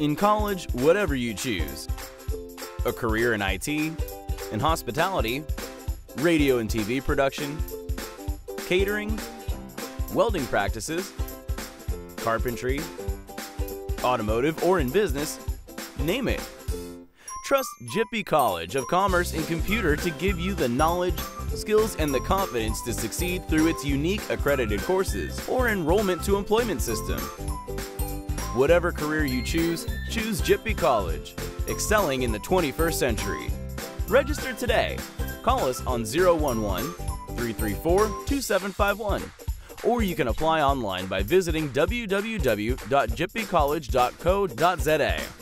In college, whatever you choose a career in IT, in hospitality, radio and TV production, catering, welding practices, carpentry, automotive, or in business, name it. Trust Jeppe College of Commerce and Computer to give you the knowledge, skills, and the confidence to succeed through its unique accredited courses or enrollment to employment system. Whatever career you choose, choose Jeppe College, excelling in the 21st century. Register today. Call us on 011 334 2751. Or you can apply online by visiting www.jeppecollege.co.za.